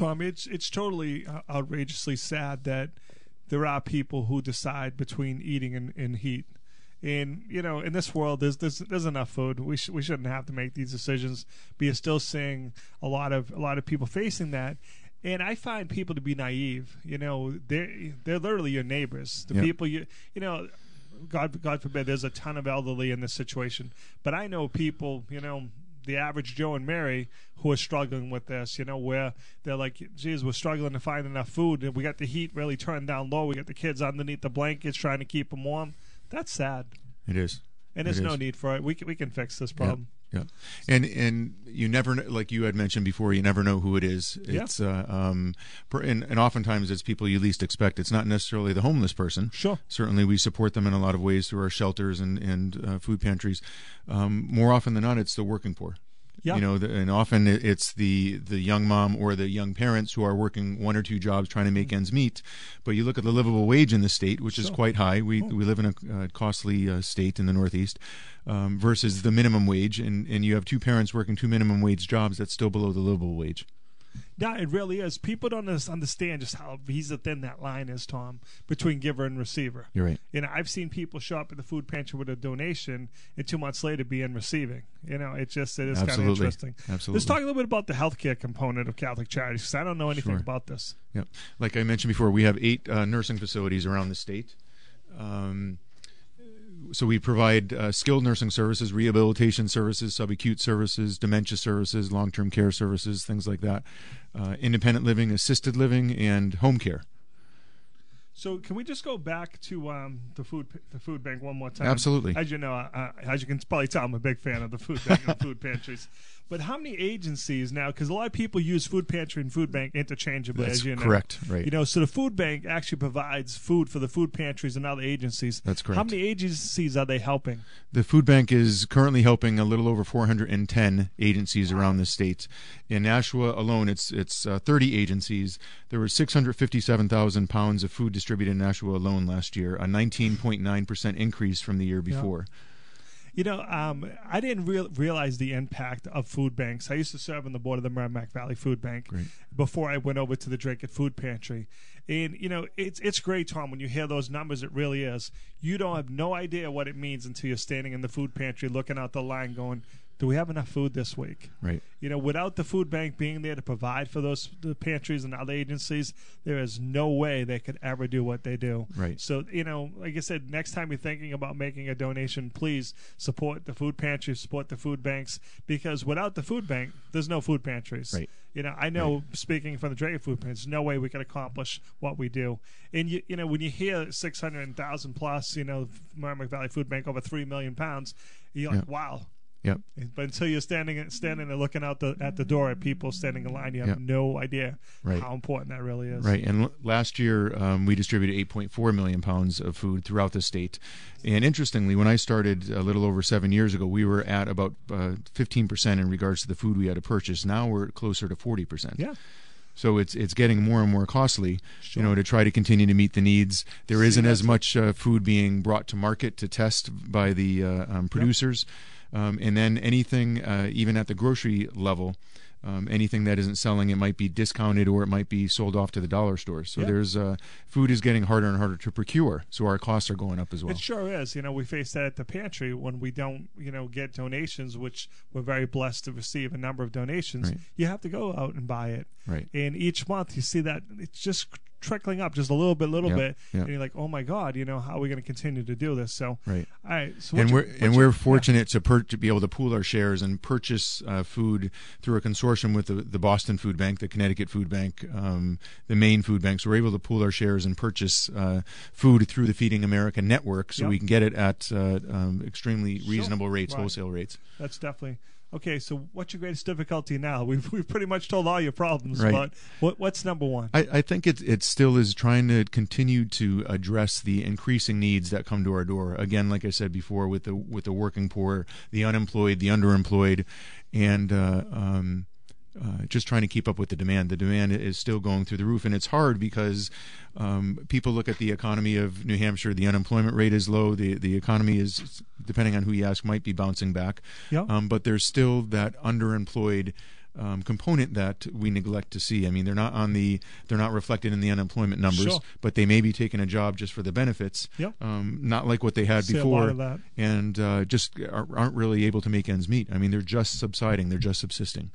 Tom, it's it's totally uh, outrageously sad that there are people who decide between eating and, and heat. And you know, in this world, there's there's, there's enough food. We sh- we shouldn't have to make these decisions. But you're still seeing a lot of a lot of people facing that. And I find people to be naive. You know, they're they're literally your neighbors. The Yep. people you you know. God, God forbid, there's a ton of elderly in this situation. But I know people, you know, the average Joe and Mary who are struggling with this, you know, where they're like, geez, we're struggling to find enough food. We got the heat really turned down low. We got the kids underneath the blankets trying to keep them warm. That's sad. It is. And there's no need for it. We can, we can fix this problem. Yeah, and and you never like you had mentioned before. You never know who it is. Yeah. It's uh, um, and, and oftentimes it's people you least expect. It's not necessarily the homeless person. Sure. Certainly, we support them in a lot of ways through our shelters and and uh, food pantries. Um, more often than not, it's the working poor. Yeah. You know, the, and often it's the the young mom or the young parents who are working one or two jobs trying to make ends meet. But you look at the livable wage in the state, which is quite high. We we live in a uh, costly uh, state in the Northeast, um, versus the minimum wage, and and you have two parents working two minimum wage jobs that's still below the livable wage. Yeah, it really is. People don't understand just how visa thin that line is, Tom, between giver and receiver. You're right. You know, I've seen people show up at the food pantry with a donation and two months later be in receiving. You know, it just it is kind of interesting. Absolutely. Let's talk a little bit about the healthcare component of Catholic Charities because I don't know anything Sure. about this. Yep. Like I mentioned before, we have eight uh, nursing facilities around the state. Um, so we provide uh, skilled nursing services, rehabilitation services, subacute services, dementia services, long-term care services, things like that, uh, independent living, assisted living, and home care. So can we just go back to um, the food the food bank one more time? Absolutely. As you know, uh, as you can probably tell, I'm a big fan of the food bank and food pantries. But how many agencies now? Because a lot of people use food pantry and food bank interchangeably, That's as you know. correct, right. You know, so the food bank actually provides food for the food pantries and other agencies. That's correct. How many agencies are they helping? The food bank is currently helping a little over 410 agencies around the state. In Nashua alone, it's it's uh, 30 agencies. There were 657,000 pounds of food distributed in Nashua alone last year, a 19.9 percent increase from the year before. You know, um, I didn't real, realize the impact of food banks. I used to serve on the board of the Merrimack Valley Food Bank Great. before I went over to the Dracut Food Pantry. And, you know, it's, it's great, Tom, when you hear those numbers. It really is. You don't have no idea what it means until you're standing in the food pantry looking out the line going, do we have enough food this week? Right. You know, without the food bank being there to provide for those the pantries and other agencies, there is no way they could ever do what they do. Right. So, you know, like I said, next time you're thinking about making a donation, please support the food pantry, support the food banks, because without the food bank, there's no food pantries. Right. You know, I know speaking from the Dracut Food Bank, there's no way we can accomplish what we do. And you, you know, when you hear six hundred thousand plus, you know, Merrimack Valley Food Bank over three million pounds, you're like, wow. Yep. But until you're standing standing and looking out the at the door at people standing in line, you have Yep. no idea Right. how important that really is. Right, and l- last year um, we distributed 8.4 million pounds of food throughout the state. And interestingly, when I started a little over seven years ago, we were at about uh, 15% in regards to the food we had to purchase. Now we're closer to 40%. Yeah. So it's it's getting more and more costly, Sure. you know, to try to continue to meet the needs. There isn't as much uh, food being brought to market to test by the uh, um, producers, um, and then anything, uh, even at the grocery level, um, anything that isn't selling, it might be discounted or it might be sold off to the dollar stores. So Yeah. there's uh, food is getting harder and harder to procure, so our costs are going up as well. It sure is. You know, we face that at the pantry when we don't, you know, get donations, which we're very blessed to receive a number of donations. Right. You have to go out and buy it. Right. And each month you see that it's just trickling up just a little bit, little Yep, bit. yep. And you're like, oh my God, you know, how are we going to continue to do this? So, Right. all right. So and we're your- and what's we're your- fortunate to per- to be able to pool our shares and purchase uh, food through a consortium with the, the Boston Food Bank, the Connecticut Food Bank, um, the Maine Food Bank. So we're able to pool our shares and purchase uh, food through the Feeding America network, so Yep. we can get it at uh, um, extremely Sure. reasonable rates, Right. wholesale rates. That's definitely. Okay, so what's your greatest difficulty now? We've we've pretty much told all your problems, Right. but what what's number one? I, I think it it still is trying to continue to address the increasing needs that come to our door. Again, like I said before, with the with the working poor, the unemployed, the underemployed, and uh, um, uh, just trying to keep up with the demand. The demand is still going through the roof, and it's hard because um, people look at the economy of New Hampshire. The unemployment rate is low. The the economy is, depending on who you ask, might be bouncing back. Yeah. Um, but there's still that underemployed um, component that we neglect to see. I mean, they're not on the they're not reflected in the unemployment numbers, Sure. but they may be taking a job just for the benefits. Yep. Um, not like what they had See before, and uh, just aren't really able to make ends meet. I mean, they're just subsiding. They're just subsisting.